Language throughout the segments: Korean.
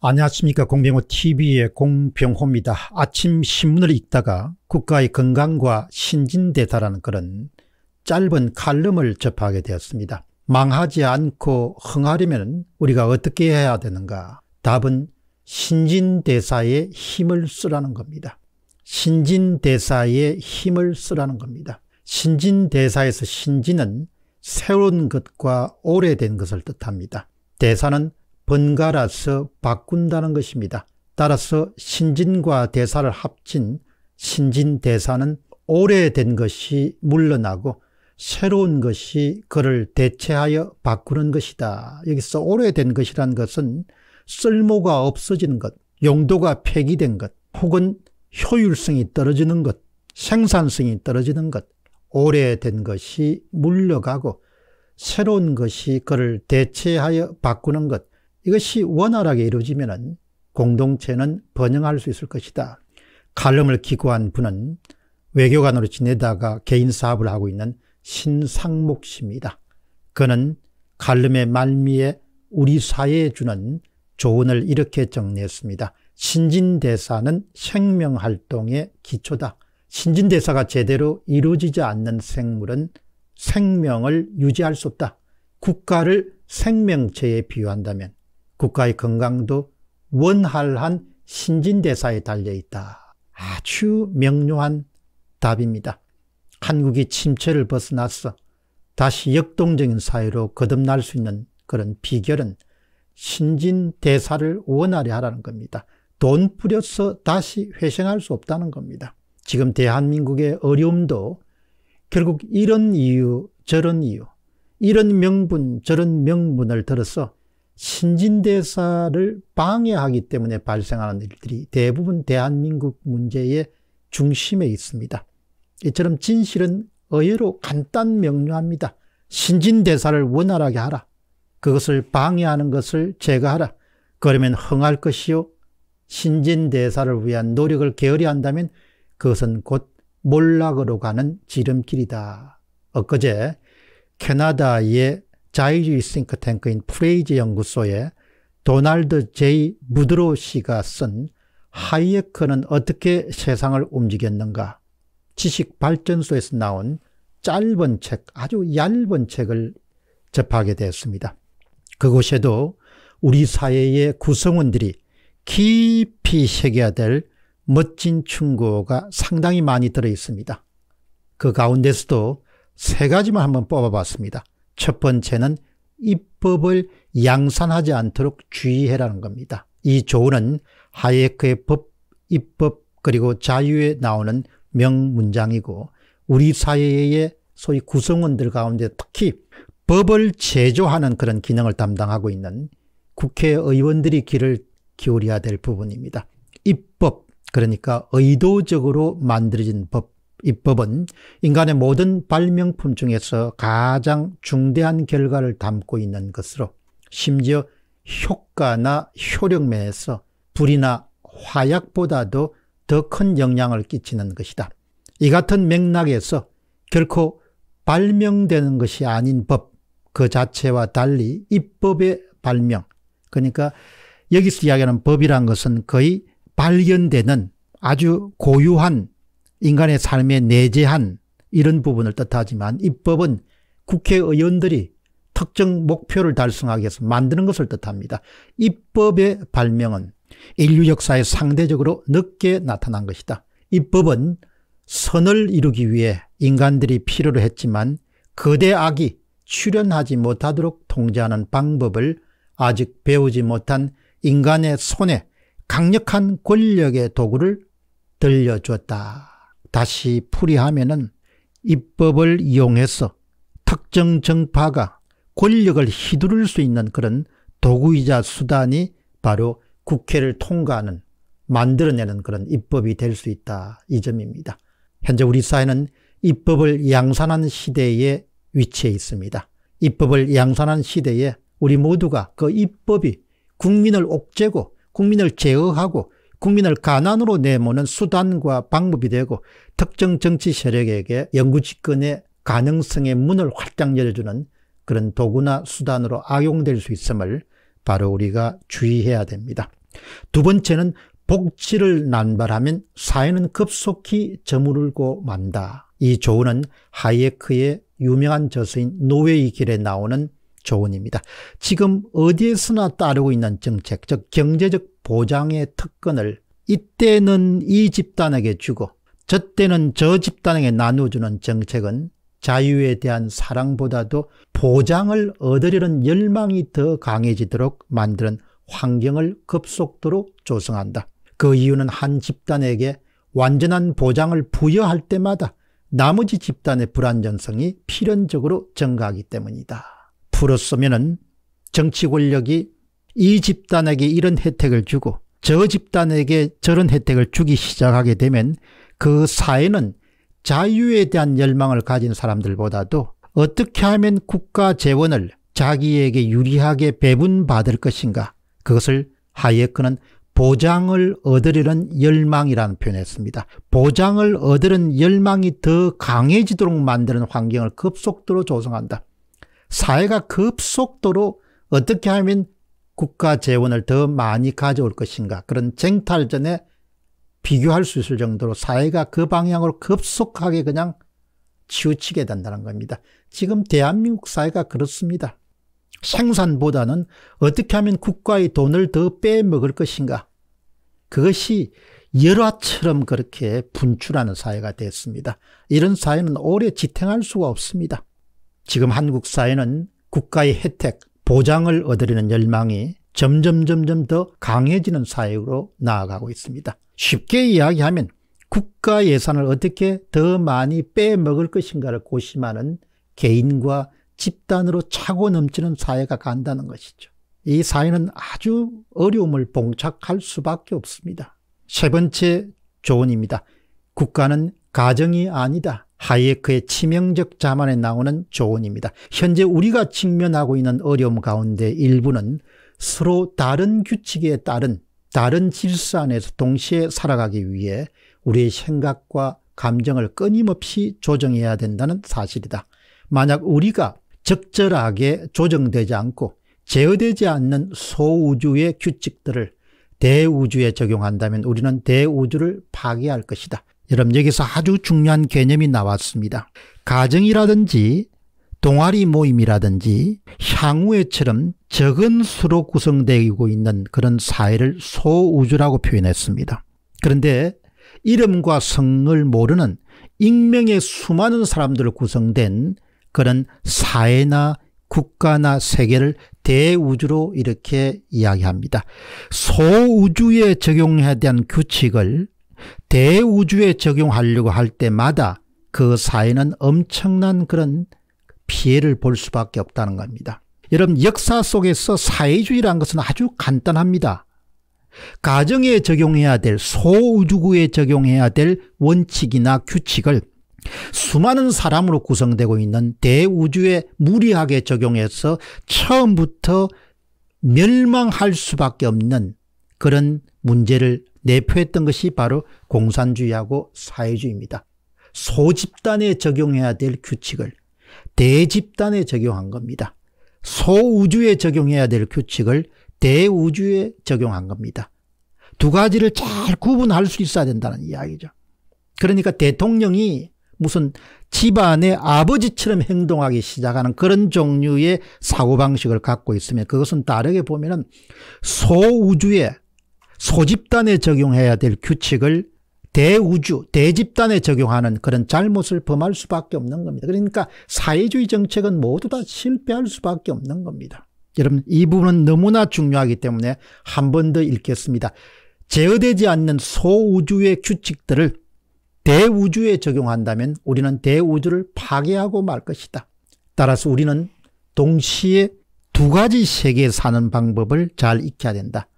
안녕하십니까 공병호 TV의 공병호입니다. 아침 신문을 읽다가 국가의 건강과 신진대사라는 그런 짧은 칼럼을 접하게 되었습니다. 망하지 않고 흥하려면 우리가 어떻게 해야 되는가? 답은 신진대사의 힘을 쓰라는 겁니다. 신진대사의 힘을 쓰라는 겁니다. 신진대사에서 신진은 새로운 것과 오래된 것을 뜻합니다. 대사는 번갈아서 바꾼다는 것입니다. 따라서 신진과 대사를 합친 신진대사는 오래된 것이 물러나고 새로운 것이 그를 대체하여 바꾸는 것이다. 여기서 오래된 것이란 것은 쓸모가 없어지는 것, 용도가 폐기된 것, 혹은 효율성이 떨어지는 것, 생산성이 떨어지는 것, 오래된 것이 물러가고 새로운 것이 그를 대체하여 바꾸는 것, 이것이 원활하게 이루어지면 공동체는 번영할 수 있을 것이다. 칼럼을 기고한 분은 외교관으로 지내다가 개인 사업을 하고 있는 신상목 씨입니다. 그는 칼럼의 말미에 우리 사회에 주는 조언을 이렇게 정리했습니다. 신진대사는 생명활동의 기초다. 신진대사가 제대로 이루어지지 않는 생물은 생명을 유지할 수 없다. 국가를 생명체에 비유한다면 국가의 건강도 원활한 신진대사에 달려있다. 아주 명료한 답입니다. 한국이 침체를 벗어나서 다시 역동적인 사회로 거듭날 수 있는 그런 비결은 신진대사를 원활히 하라는 겁니다. 돈 뿌려서 다시 회생할 수 없다는 겁니다. 지금 대한민국의 어려움도 결국 이런 이유 저런 이유 이런 명분 저런 명분을 들어서 신진대사를 방해하기 때문에 발생하는 일들이 대부분 대한민국 문제의 중심에 있습니다. 이처럼 진실은 의외로 간단 명료합니다. 신진대사를 원활하게 하라. 그것을 방해하는 것을 제거하라. 그러면 흥할 것이요. 신진대사를 위한 노력을 게을리한다면 그것은 곧 몰락으로 가는 지름길이다. 엊그제 캐나다의 자유주의 싱크탱크인 프레이저 연구소의 도널드 제이 부드로 씨가 쓴 하이에크는 어떻게 세상을 움직였는가 지식발전소에서 나온 짧은 책, 아주 얇은 책을 접하게 되었습니다. 그곳에도 우리 사회의 구성원들이 깊이 새겨야 될 멋진 충고가 상당히 많이 들어 있습니다. 그 가운데서도 세 가지만 한번 뽑아봤습니다. 첫 번째는 입법을 양산하지 않도록 주의해라는 겁니다. 이 조언은 하예크의 법, 입법 그리고 자유에 나오는 명문장이고 우리 사회의 소위 구성원들 가운데 특히 법을 제조하는 그런 기능을 담당하고 있는 국회의원들이 귀를 기울여야 될 부분입니다. 입법 그러니까 의도적으로 만들어진 법 입법은 인간의 모든 발명품 중에서 가장 중대한 결과를 담고 있는 것으로 심지어 효과나 효력면에서 불이나 화약보다도 더 큰 영향을 끼치는 것이다. 이 같은 맥락에서 결코 발명되는 것이 아닌 법 그 자체와 달리 입법의 발명 그러니까 여기서 이야기하는 법이란 것은 거의 발견되는 아주 고유한 인간의 삶에 내재한 이런 부분을 뜻하지만 입법은 국회의원들이 특정 목표를 달성하기 위해서 만드는 것을 뜻합니다. 입법의 발명은 인류 역사에 상대적으로 늦게 나타난 것이다. 입법은 선을 이루기 위해 인간들이 필요로 했지만 거대 악이 출현하지 못하도록 통제하는 방법을 아직 배우지 못한 인간의 손에 강력한 권력의 도구를 들려주었다. 다시 풀이하면은 입법을 이용해서 특정 정파가 권력을 휘두를 수 있는 그런 도구이자 수단이 바로 국회를 통과하는 만들어내는 그런 입법이 될 수 있다 이 점입니다. 현재 우리 사회는 입법을 양산한 시대에 위치해 있습니다. 입법을 양산한 시대에 우리 모두가 그 입법이 국민을 옥죄고 국민을 제어하고 국민을 가난으로 내모는 수단과 방법이 되고 특정 정치 세력에게 영구 집권의 가능성의 문을 활짝 열어주는 그런 도구나 수단으로 악용될 수 있음을 바로 우리가 주의해야 됩니다. 두 번째는 복지를 남발하면 사회는 급속히 저물고 만다. 이 조언은 하이에크의 유명한 저서인 노예의 길에 나오는 조언입니다. 지금 어디에서나 따르고 있는 정책, 즉 경제적 보장의 특권을 이때는 이 집단에게 주고 저 때는 저 집단에게 나눠주는 정책은 자유에 대한 사랑보다도 보장을 얻으려는 열망이 더 강해지도록 만드는 환경을 급속도로 조성한다. 그 이유는 한 집단에게 완전한 보장을 부여할 때마다 나머지 집단의 불안정성이 필연적으로 증가하기 때문이다. 풀었으면 정치 권력이 이 집단에게 이런 혜택을 주고 저 집단에게 저런 혜택을 주기 시작하게 되면 그 사회는 자유에 대한 열망을 가진 사람들보다도 어떻게 하면 국가 재원을 자기에게 유리하게 배분받을 것인가 그것을 하이에크는 보장을 얻으려는 열망이라는 표현을 했습니다. 보장을 얻으려는 열망이 더 강해지도록 만드는 환경을 급속도로 조성한다. 사회가 급속도로 어떻게 하면 국가 재원을 더 많이 가져올 것인가 그런 쟁탈전에 비교할 수 있을 정도로 사회가 그 방향으로 급속하게 그냥 치우치게 된다는 겁니다. 지금 대한민국 사회가 그렇습니다. 생산보다는 어떻게 하면 국가의 돈을 더 빼먹을 것인가. 그것이 열화처럼 그렇게 분출하는 사회가 됐습니다. 이런 사회는 오래 지탱할 수가 없습니다. 지금 한국 사회는 국가의 혜택, 보장을 얻으려는 열망이 점점 점점 더 강해지는 사회로 나아가고 있습니다. 쉽게 이야기하면 국가 예산을 어떻게 더 많이 빼먹을 것인가를 고심하는 개인과 집단으로 차고 넘치는 사회가 간다는 것이죠. 이 사회는 아주 어려움을 봉착할 수밖에 없습니다. 세 번째 조언입니다. 국가는 가정이 아니다. 하이에크의 치명적 자만에 나오는 조언입니다. 현재 우리가 직면하고 있는 어려움 가운데 일부는 서로 다른 규칙에 따른 다른 질서 안에서 동시에 살아가기 위해 우리의 생각과 감정을 끊임없이 조정해야 된다는 사실이다. 만약 우리가 적절하게 조정되지 않고 제어되지 않는 소우주의 규칙들을 대우주에 적용한다면 우리는 대우주를 파괴할 것이다. 여러분 여기서 아주 중요한 개념이 나왔습니다. 가정이라든지 동아리 모임이라든지 향후에처럼 적은 수로 구성되고 있는 그런 사회를 소우주라고 표현했습니다. 그런데 이름과 성을 모르는 익명의 수많은 사람들로 구성된 그런 사회나 국가나 세계를 대우주로 이렇게 이야기합니다. 소우주에 적용해야 되는 규칙을 대우주에 적용하려고 할 때마다 그 사회는 엄청난 그런 피해를 볼 수밖에 없다는 겁니다. 여러분 역사 속에서 사회주의라는 것은 아주 간단합니다. 가정에 적용해야 될 소우주구에 적용해야 될 원칙이나 규칙을 수많은 사람으로 구성되고 있는 대우주에 무리하게 적용해서 처음부터 멸망할 수밖에 없는 그런 문제를 내포했던 것이 바로 공산주의하고 사회주의입니다. 소집단에 적용해야 될 규칙을 대집단에 적용한 겁니다. 소우주에 적용해야 될 규칙을 대우주에 적용한 겁니다. 두 가지를 잘 구분할 수 있어야 된다는 이야기죠. 그러니까 대통령이 무슨 집안의 아버지처럼 행동하기 시작하는 그런 종류의 사고방식을 갖고 있으면 그것은 다르게 보면 소우주에 소집단에 적용해야 될 규칙을 대우주, 대집단에 적용하는 그런 잘못을 범할 수밖에 없는 겁니다. 그러니까 사회주의 정책은 모두 다 실패할 수밖에 없는 겁니다. 여러분 이 부분은 너무나 중요하기 때문에 한 번 더 읽겠습니다. 제어되지 않는 소우주의 규칙들을 대우주에 적용한다면 우리는 대우주를 파괴하고 말 것이다. 따라서 우리는 동시에 두 가지 세계에 사는 방법을 잘 익혀야 된다.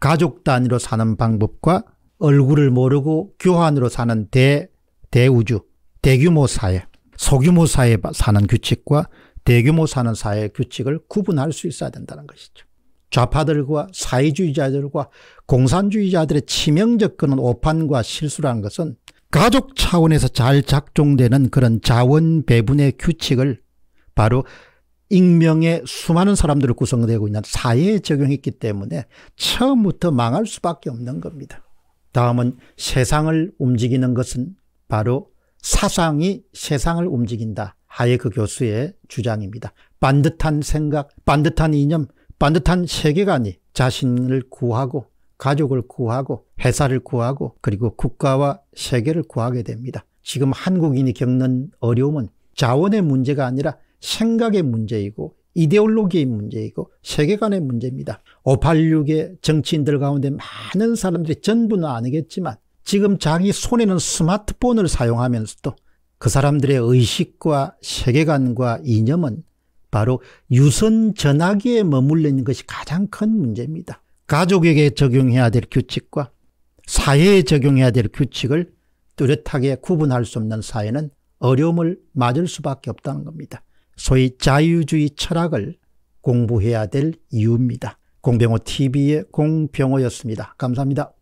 가족 단위로 사는 방법과 얼굴을 모르고 교환으로 사는 대, 대우주, 대규모 사회, 소규모 사회 사는 규칙과 대규모 사는 사회 규칙을 구분할 수 있어야 된다는 것이죠. 좌파들과 사회주의자들과 공산주의자들의 치명적 그런 오판과 실수라는 것은 가족 차원에서 잘 작동되는 그런 자원 배분의 규칙을 바로 익명의 수많은 사람들을 구성되고 있는 사회에 적용했기 때문에 처음부터 망할 수밖에 없는 겁니다. 다음은 세상을 움직이는 것은 바로 사상이 세상을 움직인다. 그 교수의 주장입니다. 반듯한 생각, 반듯한 이념, 반듯한 세계관이 자신을 구하고 가족을 구하고 회사를 구하고 그리고 국가와 세계를 구하게 됩니다. 지금 한국인이 겪는 어려움은 자원의 문제가 아니라 생각의 문제이고 이데올로기의 문제이고 세계관의 문제입니다. 586의 정치인들 가운데 많은 사람들이 전부는 아니겠지만 지금 자기 손에는 스마트폰을 사용하면서도 그 사람들의 의식과 세계관과 이념은 바로 유선 전화기에 머물러 있는 것이 가장 큰 문제입니다. 가족에게 적용해야 될 규칙과 사회에 적용해야 될 규칙을 뚜렷하게 구분할 수 없는 사회는 어려움을 맞을 수밖에 없다는 겁니다. 소위 자유주의 철학을 공부해야 될 이유입니다. 공병호 TV의 공병호였습니다. 감사합니다.